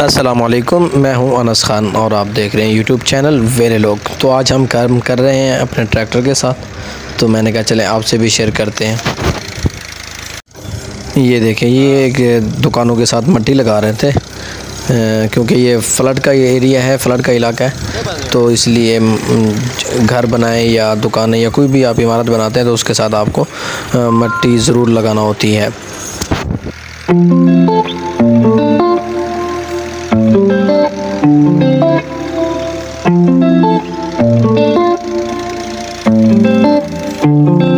असलकुम मैं हूँ अनस खान और आप देख रहे हैं यूट्यूब चैनल वेरे लोग तो आज हम काम कर रहे हैं अपने ट्रैक्टर के साथ। तो मैंने कहा, चले आपसे भी शेयर करते हैं। ये देखें, ये एक दुकानों के साथ मट्टी लगा रहे थे। क्योंकि ये फ्लड का एरिया है फ्लड का इलाका है। तो इसलिए घर बनाए या दुकानें या कोई भी आप इमारत बनाते हैं तो उसके साथ आपको मट्टी ज़रूर लगाना होती है। thank you